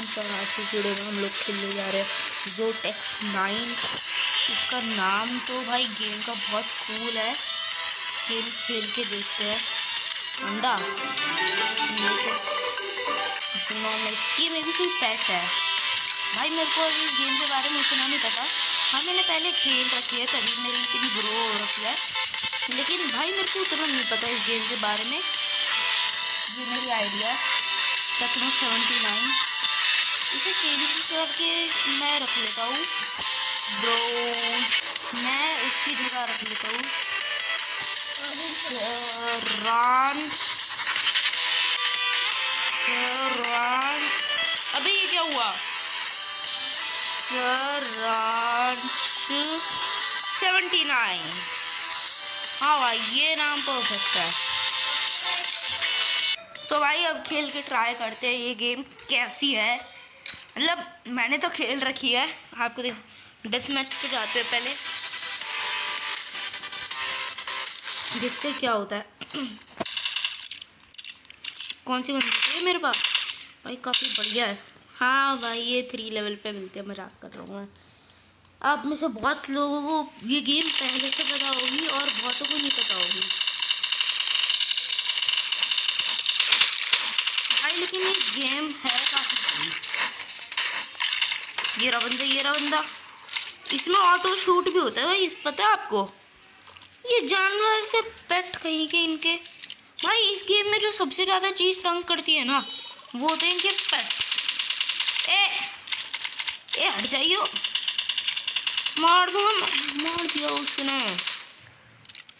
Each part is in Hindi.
आज की वीडियो में हम लोग खेलने जा रहे हैं। जो टेक्स नाइन इसका नाम तो भाई गेम का बहुत कूल है। खेल खेल के देखते हैं। अंडा? ये में भी कोई पैट है। भाई मेरे को इस गेम के बारे में इतना नहीं पता। हाँ मैंने पहले खेल रखी है, तभी मेरी इतनी ग्रो हो रखी है। लेकिन भाई मेरे को उतना नहीं पता इस गेम के बारे में। ये मेरी आइडिया टेक्नो सेवेंटी नाइन इसे चेंज करके मैं रख लेता हूँ। ब्रो, मैं इसकी जगह रख लेता हूँ। अबे ये क्या हुआ? Seventy nine. हाँ भाई, ये नाम परफेक्ट है। तो भाई, अब खेल के ट्राई करते हैं ये गेम कैसी है। मतलब मैंने तो खेल रखी है। आपको देख डेथ मैच पे जाते हैं पहले। देखते क्या होता है। कौन सी बंदी है मेरे पास? भाई काफ़ी बढ़िया है। हाँ भाई, ये थ्री लेवल पे मिलते हैं, मज़ाक कर रहा हूँ मैं। आप में से बहुत लोगों को ये गेम पहले से पता होगी और बहुतों को नहीं पता होगी। भाई लेकिन ये गेम है काफ़ी ये रहा बंदा ये रहा बंदा इसमें ऑटो शूट भी होता है भाई, पता है आपको? ये जानवर से पेट कहीं के इनके। भाई, इस गेम में जो सबसे ज़्यादा चीज़ तंग करती है ना, वो होते हैं इनके पेट्स ए ए, हट जाइए मार दूँगा मार दिया उसने।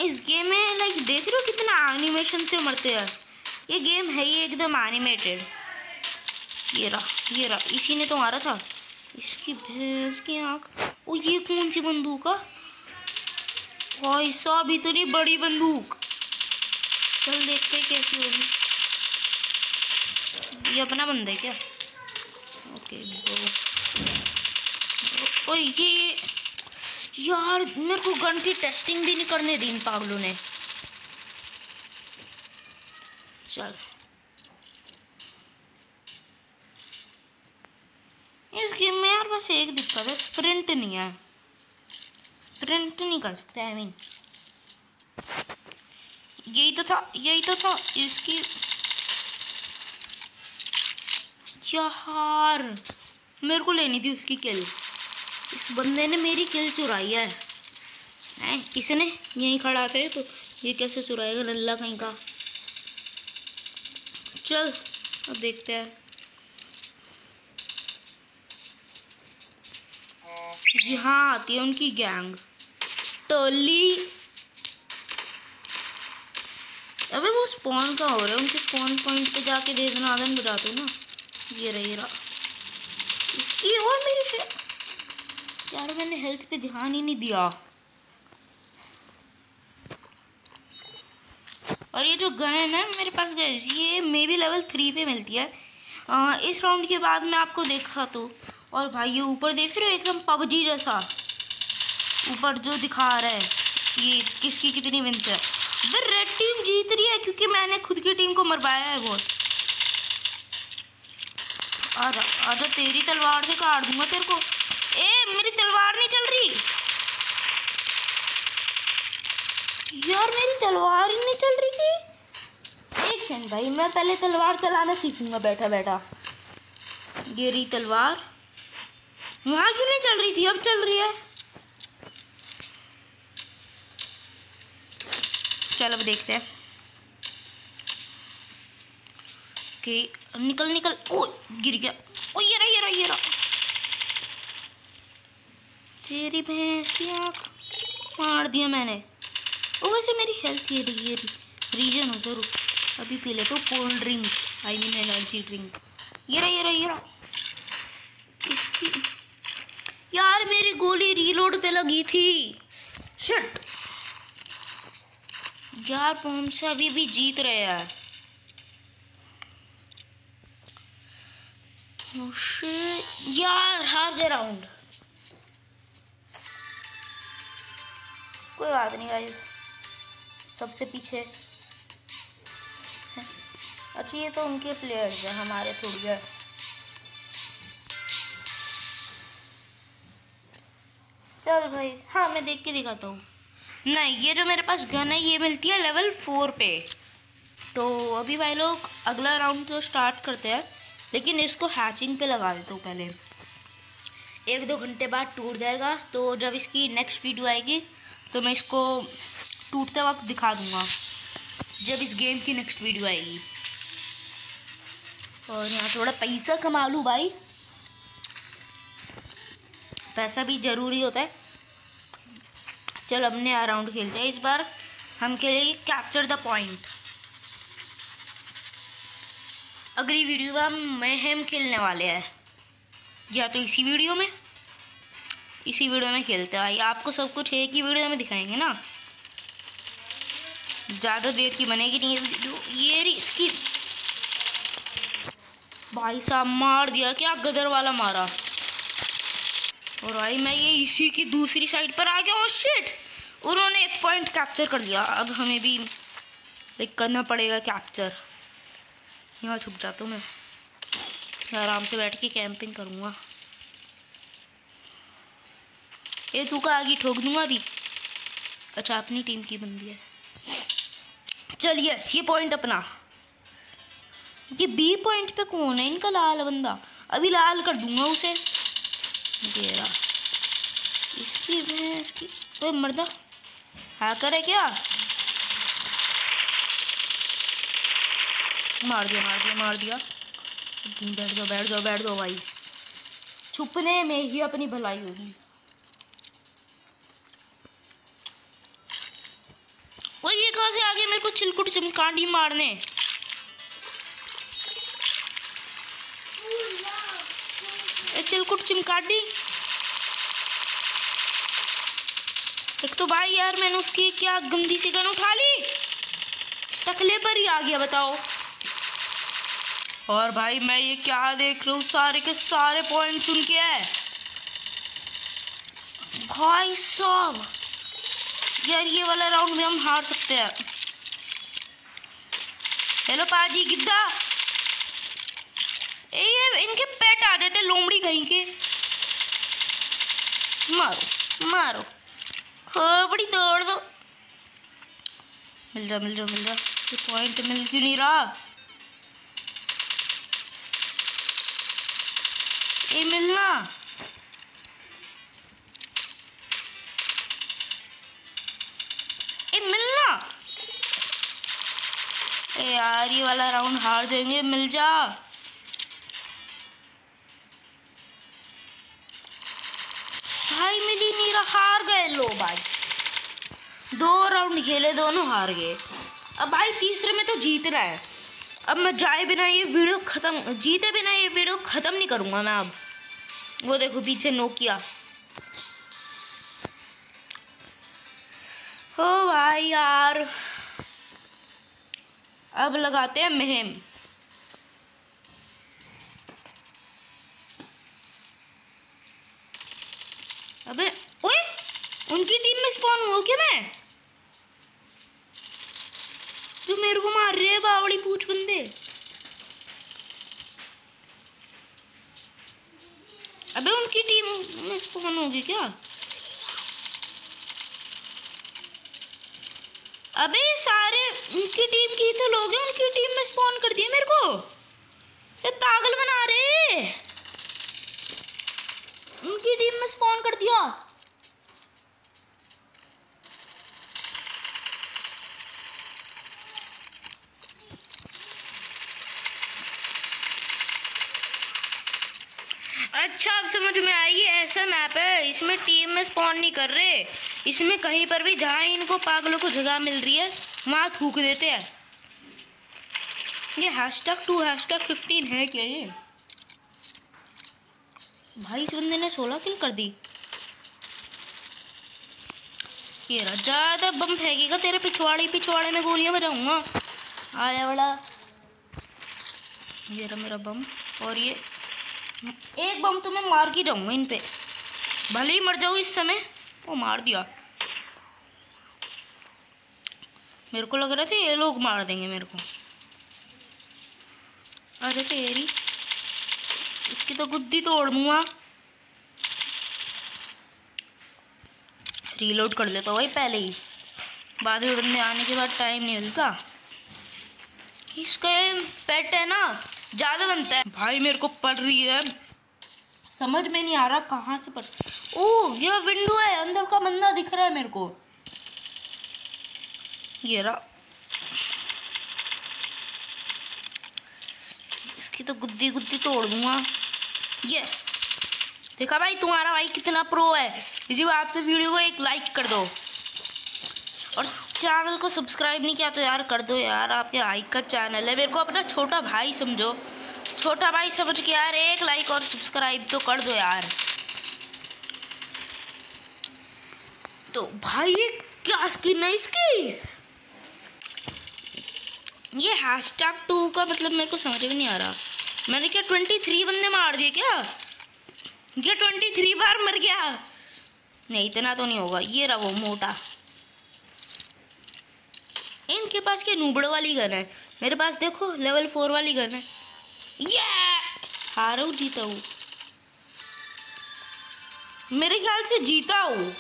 इस गेम में लाइक देख रहे हो कितना एनिमेशन से मरते हैं। ये गेम है ही एकदम एनिमेटेड ये रहा ये रहा, इसी ने तो मारा था। इसकी भैंस की आँख। ओ, ये कौन सी बंदूक है? भाई साहब, इतनी बड़ी बंदूक। चल देखते हैं कैसी होगी। ये अपना बंदा है क्या? ओके ओ, ये यार, मेरे को गन की टेस्टिंग भी नहीं करने दी इन पागलों ने। चल। इस गेम बस एक दिक्कत है, स्प्रिंट नहीं है। स्प्रिंट नहीं कर सकते आई मीन यही तो था, यही तो था, इसकी यार मेरे को लेनी थी उसकी किल इस बंदे ने मेरी किल चुराई है। हैं किसने यहीं खड़ा थे तो ये कैसे चुराएगा लल्ला कहीं का? चल, अब देखते हैं। यहाँ आती है उनकी गैंग। टोली। अबे वो स्पॉन का हो रहा है? उनके स्पॉन पॉइंट पे जाके दे देना आदम बजा दो ना। ये रही रहा इसकी और मेरी यार मैंने हेल्थ पे ध्यान ही नहीं दिया। और ये जो गन है ना मेरे पास गए ये मे बी लेवल थ्री पे मिलती है। आ, इस राउंड के बाद मैं आपको देखा तो और भाई, ये ऊपर देख रहे हो? एकदम पबजी जैसा। ऊपर जो दिखा रहा है, ये किसकी कितनी विंस है। फिर रेड टीम जीत रही है, क्योंकि मैंने खुद की टीम को मरवाया है बहुत आजा आजा तेरी तलवार से काट दूँगा तेरे को। ए, मेरी तलवार नहीं चल रही। यार, मेरी तलवार ही नहीं चल रही थी। एक सेकंड भाई, मैं पहले तलवार चलाना सीखूँगा। बैठा बैठा। रही तलवार। वहाँ क्यों नहीं चल रही थी? अब चल रही है। चल, अब देखते हैं। ओके निकल निकल। ओ गिर गया। ओ ये रहा ये रहा ये रहा। तेरी भैंस की आँख मार दिया मैंने। ओ, वैसे मेरी हेल्थ ये रही ये रही। रीजन हो, ज़रूर। अभी पी ले तो cold drink I mean energy drink ये रहा ये रहा ये रहा। यार मेरी गोली रीलोड पे लगी थी। शिट यार फॉर्म से अभी भी जीत रहे हैं। यार हार गए राउंड कोई बात नहीं गाइस सबसे पीछे। अच्छा ये तो उनके प्लेयर्स हैं हमारे थोड़ी है। चल भाई। हाँ मैं देख के दिखाता हूँ। नहीं, ये जो मेरे पास गन है, ये मिलती है लेवल फोर पे। तो अभी भाई लोग अगला राउंड तो स्टार्ट करते हैं, लेकिन इसको हैचिंग पे लगा देता हूँ पहले। एक दो घंटे बाद टूट जाएगा तो जब इसकी नेक्स्ट वीडियो आएगी तो मैं इसको टूटते वक्त दिखा दूँगा, जब इस गेम की नेक्स्ट वीडियो आएगी। और यहाँ थोड़ा पैसा कमा लूँ भाई। पैसा भी ज़रूरी होता है। चल, अब नया राउंड खेलते हैं। इस बार हम खेलेंगे कैप्चर द पॉइंट अगली वीडियो में हम महम खेलने वाले हैं। या तो इसी वीडियो में? इसी वीडियो में खेलते हैं भाई। आपको सब कुछ एक ही वीडियो में दिखाएँगे ना। ज़्यादा देर की बनेगी नहीं ये वीडियो ये इसकी भाई साहब, मार दिया। क्या गदर वाला मारा? और भाई मैं ये इसी की दूसरी साइड पर आ गया और शिट उन्होंने एक पॉइंट कैप्चर कर लिया अब हमें भी एक करना पड़ेगा कैप्चर यहाँ छुप जाता हूँ मैं। आराम से बैठ के कैंपिंग करूँगा। ये तू का आगे ठोक दूँगा अभी? अच्छा अपनी टीम की बंदी है। चल यस ये पॉइंट अपना। ये बी पॉइंट पे कौन है? इनका लाल बंदा। अभी लाल कर दूँगा उसे। तेरा इसकी इसकी कोई मर्दा। हैकर है क्या? मार दिया मार दिया मार दिया। बैठ जाओ बैठ जाओ बैठ जाओ भाई। छुपने में ही अपनी भलाई होगी। और ये कहाँ से आगे मेरे को चिलकुट चमकांडी मारने? चिलकुट चिमकाडी एक तो भाई यार मैंने उसकी क्या गंदी सी गन उठा ली। टकले पर ही आ गया, बताओ। और भाई मैं ये क्या देख रहा हूँ, सारे के सारे पॉइंट सुन के है। भाई साहब, यार ये वाला राउंड में हम हार सकते हैं। हेलो पाजी, गिद्दा। ये इनके पेट आ जाते लोमड़ी कहीं के। मारो मारो। खोपड़ी तोड़ दो। मिल जा मिल जा मिल जा ये पॉइंट मिल क्यों नहीं रहा? ये मिलना। ये मिलना। ए, यार, ये वाला राउंड हार जाएँगे। मिल जा। मिली नहीं रहा हार गए लो भाई। दो राउंड खेले दोनों हार गए। अब भाई तीसरे में तो जीत रहा है। अब मैं जाए बिना ये वीडियो ख़त्म, जीते बिना ये वीडियो ख़त्म नहीं करूँगा मैं अब। वो देखो पीछे नोकिया हो भाई यार। अब लगाते हैं महम। अबे, ओए, उनकी टीम में स्पॉन हुआ क्या मैं? तू मेरे को मार रहे बावड़ी पूछ बंदे। अबे, उनकी टीम में स्पॉन होगी क्या? अबे, सारे उनकी टीम की तो लोग हैं, उनकी टीम में स्पॉन कर दिया मेरे को। ये पागल बना रहे उनकी टीम में स्पॉन कर दिया। अच्छा अब समझ में आई ऐसा मैप है, इसमें टीम में स्पॉन नहीं कर रहे। इसमें कहीं पर भी जहाँ इनको पागलों को जगह मिल रही है, वहाँ थूक देते हैं। ये hashtag two hashtag fifteen है क्या ये? भाई इस बंदे ने सोलह किल कर दी। ये ज़्यादा बम फेंकेगा, तेरे पिछवाड़े पिछवाड़े में गोलियाँ बजाऊँगा। आया बड़ा। ये रहा मेरा बम, और ये एक बम तो मैं मार के जाऊँगा इन पे। भले ही मर जाऊँ इस समय, वो मार दिया। मेरे को लग रहा था ये लोग मार देंगे मेरे को। अरे तेरी इसकी तो गुद्दी तोड़ दूँगा। रीलोड कर लेता भाई पहले ही। बाद में आने के बाद टाइम नहीं मिलता। इसका पेट है ना, ज़्यादा बनता है। भाई मेरे को पड़ रही है। समझ में नहीं आ रहा कहाँ से पड़ ओ, यह विंडो है, अंदर का बंदा दिख रहा है मेरे को। ये रहा तो गुद्दी गुद्दी तोड़ दूँगा। यस देखा भाई, तुम्हारा भाई कितना प्रो है। इसी बात पे वीडियो को एक लाइक कर दो। और चैनल को सब्सक्राइब नहीं किया तो यार कर दो यार, आपके भाई का चैनल है। मेरे को अपना छोटा भाई समझो। छोटा भाई समझ के यार एक लाइक और सब्सक्राइब तो कर दो यार। तो भाई, ये क्या स्किन है इसकी? ये हैश टैग टू का मतलब मेरे को समझ में नहीं आ रहा। मैंने क्या ट्वेंटी थ्री बंदे मार दिए क्या? क्या ट्वेंटी थ्री बार मर गया। नहीं, इतना तो नहीं होगा। ये रहा वो मोटा। इनके पास क्या नूबड़ वाली गन है? मेरे पास देखो लेवल फोर वाली गन है। ये हारा, जीता हूँ। मेरे ख्याल से जीता हूँ।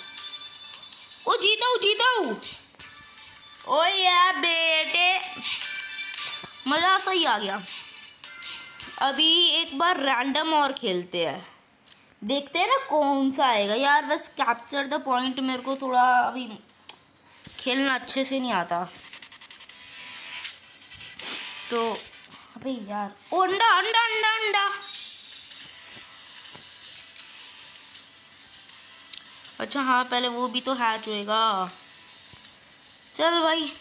ओ, जीता हूँ जीता हूँ। ओ, या बेटे। मज़ा सही आ गया। अभी एक बार रैंडम और खेलते हैं। देखते हैं ना कौन सा आएगा। यार, बस कैप्चर द पॉइंट मेरे को थोड़ा अभी खेलना अच्छे से नहीं आता। तो अबे यार अंडा अंडा अंडा अंडा। अच्छा हाँ पहले वो भी तो हैच होएगा। चल भाई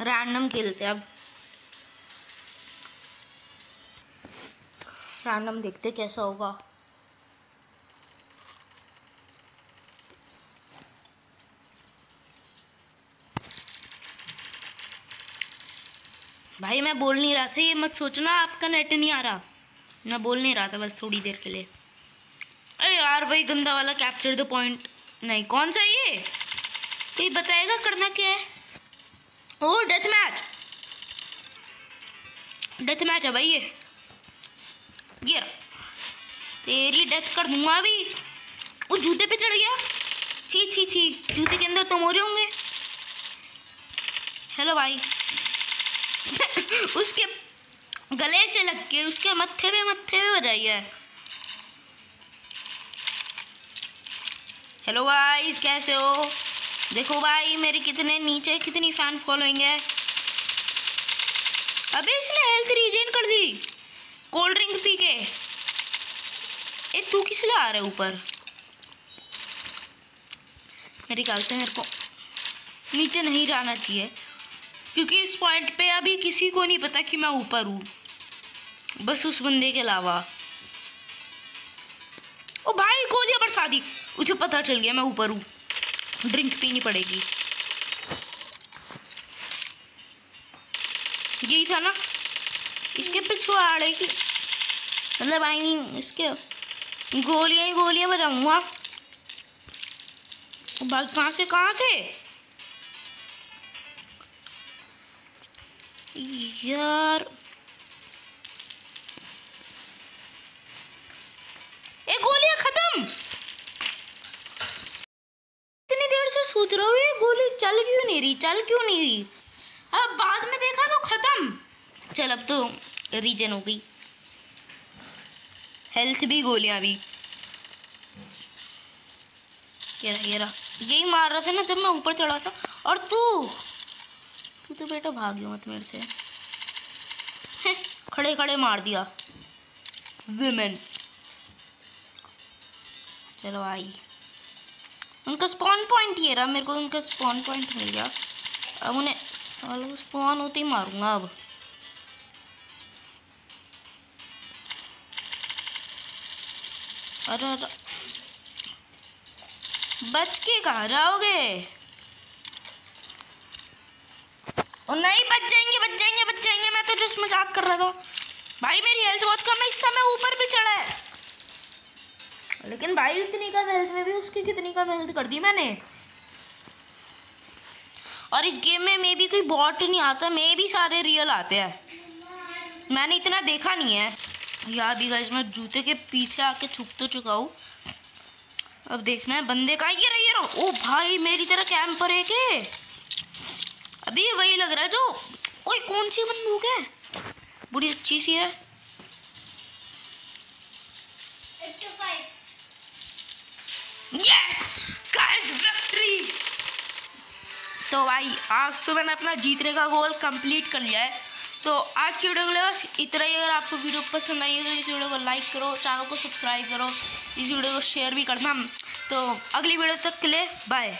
रैंडम खेलते हैं अब। रैंडम देखते कैसा होगा। भाई, मैं बोल नहीं रहा था, ये मत सोचना, आपका नेट नहीं आ रहा। मैं बोल नहीं रहा था बस थोड़ी देर के लिए। अरे यार भाई, गंदा वाला कैप्चर द पॉइंट नहीं, कौन सा ये? तो ये बताएगा करना क्या है? ओ डेथ मैच डेथ मैच है भाई ये। गिर। तेरी डेथ कर दूँगा अभी। वो जूते पे चढ़ गया। छी छी छी। जूते के अंदर तुम हो होंगे। हेलो भाई। उसके गले से लग के उसके मत्थे पे मत्थे पे बजाइए हेलो गाइस कैसे हो? देखो भाई, मेरे कितने नीचे कितनी फ़ैन फॉलोइंग है। अबे इसने हेल्थ रीजेन कर दी। कोल्ड ड्रिंक पी के। ए, तू किस आ रहा है ऊपर? मेरे ख्याल से मेरे को नीचे नहीं जाना चाहिए, क्योंकि इस पॉइंट पे अभी किसी को नहीं पता कि मैं ऊपर हूँ। बस उस बंदे के अलावा। ओ, भाई गोलियाँ बरसा दी उसे पता चल गया मैं ऊपर हूँ। ड्रिंक पीनी पड़ेगी। यही था ना? इसके पिछवाड़े की। मतलब आई इसके गोलियाँ ही गोलियाँ बजाऊँगा भाई कहाँ से कहाँ से? यार। ए, गोलियाँ खत्म! इतनी देर से सोच रहा हूँ ये गोली? चल क्यों नहीं रही? चल क्यों नहीं रही? अब बाद में देखा तो खत्म। चल, अब तो रीजन हो गई। हेल्थ भी गोलियाँ भी। ये रहा ये रहा यही मार रहा था ना जब मैं ऊपर चढ़ा था। और तू? तू तो बेटा भाग गया मत मेरे से। खड़े खड़े मार दिया। विमेन चलो आई। उनका स्पॉन पॉइंट ये रहा। मेरे को उनका स्पॉन पॉइंट मिल गया। अब उन्हें स्पॉन होते ही मारूँगा अब। अरे बच के कहाँ और नहीं, बच जाएँगे बच जाएँगे बच जाएँगे। मैं तो जस्ट मज़ाक कर रहा था। भाई, मेरी हेल्थ बहुत कम है, इस समय ऊपर भी चढ़ा है। लेकिन भाई, इतनी कम हेल्थ में भी उसकी कितनी कम हेल्थ कर दी मैंने। और इस गेम में मे भी कोई बॉट नहीं आता मे भी सारे रियल आते हैं। मैंने इतना देखा नहीं है। याद ही गाइस मैं जूते के पीछे आके छुप तो चुका हूँ। अब देखना है, बंदे का ये रहा ये रहा ओ भाई, मेरी तरह कैंपर है के अभी वही लग रहा है जो ओए, कौन सी बंदूक है? बड़ी अच्छी सी है। तो भाई, आज तो मैंने अपना जीतने का गोल कंप्लीट कर लिया है। तो आज की वीडियो के लिए इतना ही। अगर आपको वीडियो पसंद आई है तो इस वीडियो को लाइक करो, चैनल को सब्सक्राइब करो, इस वीडियो को शेयर भी करना। तो अगली वीडियो तक के लिए बाय।